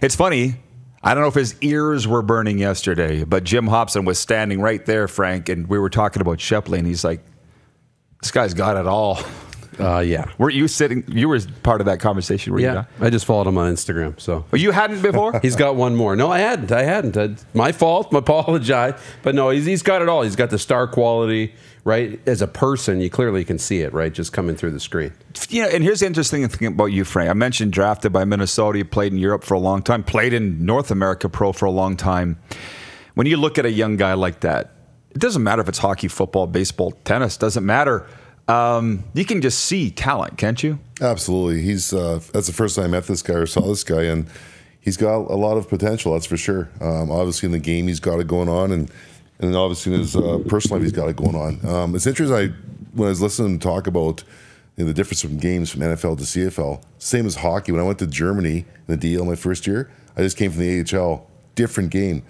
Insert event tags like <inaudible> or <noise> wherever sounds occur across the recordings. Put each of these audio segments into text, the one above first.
It's funny. I don't know if his ears were burning yesterday, but Jim Hopson was standing right there, Frank, and we were talking about Shepley, and he's like, "This guy's got it all." <laughs> Uh, yeah. Were you sitting? You were part of that conversation, were you? Yeah. not? I just followed him on Instagram. So Well, you hadn't before. <laughs> he's got one more. No, I hadn't. I hadn't. Uh, my fault. I <laughs> apologize. But no, he's, he's got it all. He's got the star quality, right? As a person, you clearly can see it, right? Just coming through the screen. Yeah, and here's the interesting thing about you, Frank. I mentioned drafted by Minnesota. You played in Europe for a long time. Played in North America Pro for a long time. When you look at a young guy like that, it doesn't matter if it's hockey, football, baseball, tennis. Doesn't matter. Um, you can just see talent, can't you? Absolutely. He's uh, that's the first time I met this guy or saw this guy, and he's got a lot of potential. That's for sure. Um, obviously, in the game, he's got it going on, and and obviously in his uh, personal life, he's got it going on. Um, it's interesting. I when I was listening to him talk about you know, the difference from games from NFL to CFL, same as hockey. When I went to Germany in the DEL my first year, I just came from the AHL. Different game.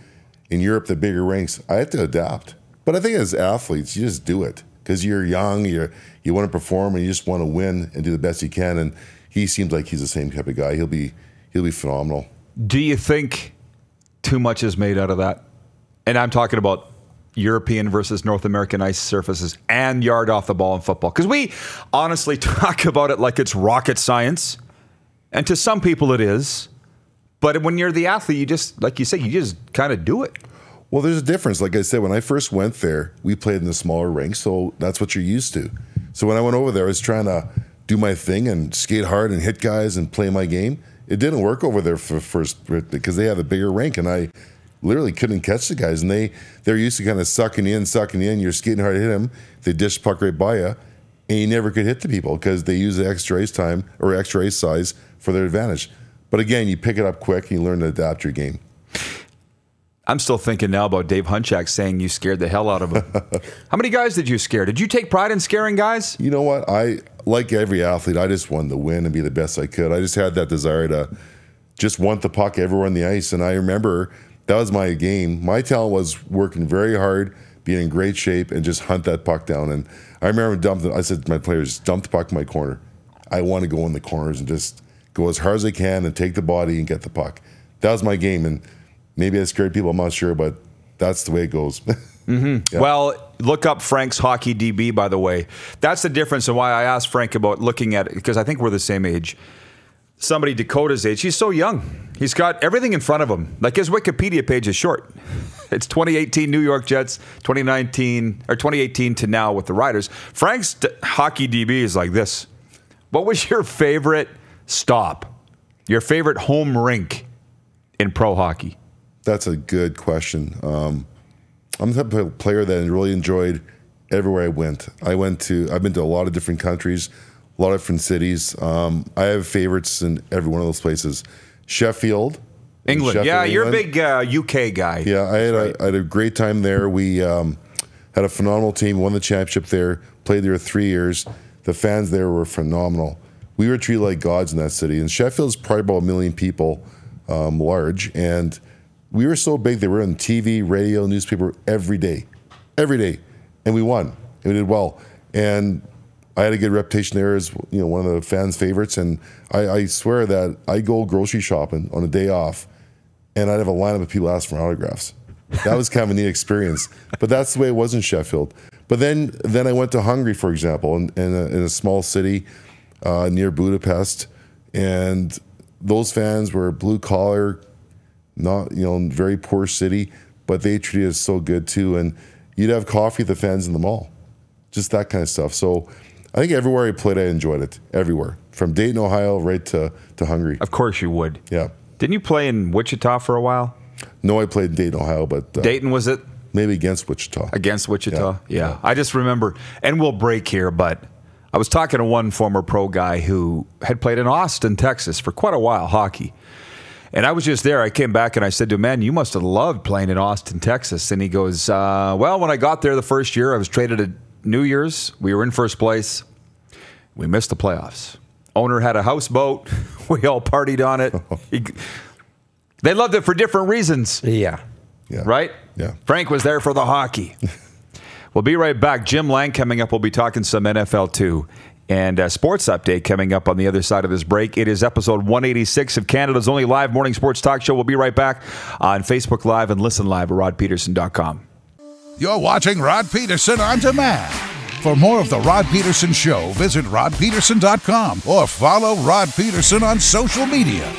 In Europe, the bigger ranks, I had to adapt. But I think as athletes, you just do it because you're young, you you want to perform, and you just want to win and do the best you can. And he seems like he's the same type of guy. He'll be he'll be phenomenal. Do you think too much is made out of that? And I'm talking about European versus North American ice surfaces and yard off the ball in football. Because we honestly <laughs> talk about it like it's rocket science. And to some people it is. But when you're the athlete, you just, like you say, you just kind of do it. Well, there's a difference. Like I said, when I first went there, we played in the smaller rink, so that's what you're used to. So when I went over there, I was trying to do my thing and skate hard and hit guys and play my game. It didn't work over there for first because they have a bigger rink, and I literally couldn't catch the guys. And they they're used to kind of sucking in, sucking in. You're skating hard to hit them. They dish puck right by you, and you never could hit the people because they use the extra ice time or extra ice size for their advantage. But again, you pick it up quick and you learn to adapt your game. I'm still thinking now about Dave Hunchak saying you scared the hell out of him. <laughs> How many guys did you scare? Did you take pride in scaring guys? You know what? I like every athlete. I just wanted to win and be the best I could. I just had that desire to just want the puck everywhere on the ice. And I remember that was my game. My talent was working very hard, being in great shape, and just hunt that puck down. And I remember dumping. I said to my players, "Dump the puck in my corner. I want to go in the corners and just go as hard as I can and take the body and get the puck." That was my game. And maybe I scared people. I'm not sure, but that's the way it goes. <laughs> Mm-hmm. Yeah. Well, look up Frank's Hockey DB, by the way. That's the difference and why I asked Frank about looking at it, because I think we're the same age. Somebody Dakota's age, he's so young. He's got everything in front of him. Like his Wikipedia page is short. <laughs> It's 2018 New York Jets, 2019 or 2018 to now with the Riders. Frank's d- hockey DB is like this. What was your favorite stop? Your favorite home rink in pro hockey? That's a good question. Um, I'm the type of player that really enjoyed everywhere I went. I went to, I've been to a lot of different countries, a lot of different cities. Um, I have favorites in every one of those places. Sheffield, England. Sheffield, yeah, you're a big uh, UK guy. Yeah, I had, a, I had a great time there. We um, had a phenomenal team, won the championship there, played there three years. The fans there were phenomenal. We were treated like gods in that city. And Sheffield's probably about a million people um, large. And we were so big that we were on TV, radio, newspaper every day, every day. And we won. And we did well. And I had a good reputation there as you know one of the fans' favorites. And I, I swear that I go grocery shopping on a day off and I'd have a lineup of people asking for autographs. That was kind of a neat experience. But that's the way it was in Sheffield. But then, then I went to Hungary, for example, in, in, a, in a small city uh, near Budapest, and those fans were blue collar, not you know, very poor city, but they treated us so good too. And you'd have coffee with the fans in the mall, just that kind of stuff. So I think everywhere I played, I enjoyed it. Everywhere, from Dayton, Ohio, right to to Hungary. Of course you would. Yeah. Didn't you play in Wichita for a while? No, I played in Dayton, Ohio, but uh, Dayton was it maybe against Wichita. against Wichita? Yeah. Yeah. I just remember, and we'll break here, but I was talking to one former pro guy who had played in Austin, Texas for quite a while, hockey. And I was just there. I came back and I said to him, Man, you must have loved playing in Austin, Texas. And he goes, uh, Well, when I got there the first year, I was traded at New Year's. We were in first place. We missed the playoffs. Owner had a houseboat. <laughs> We all partied on it. <laughs> He- they loved it for different reasons. Yeah. Yeah. Right? Yeah. Frank was there for the hockey. <laughs> we'll be right back. Jim Lang coming up. We'll be talking some NFL too. And a sports update coming up on the other side of this break. It is episode 186 of Canada's only live morning sports talk show. We'll be right back on Facebook Live and listen live at rodpedersen.com. You're watching Rod Pedersen on demand. For more of The Rod Pedersen Show, visit rodpedersen.com or follow Rod Pedersen on social media.